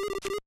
You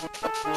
you